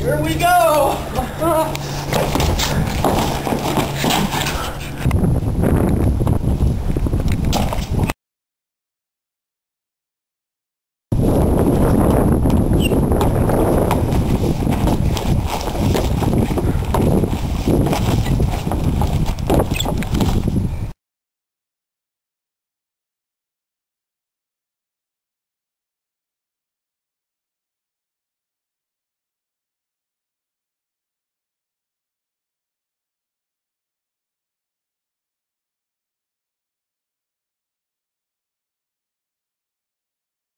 Here we go.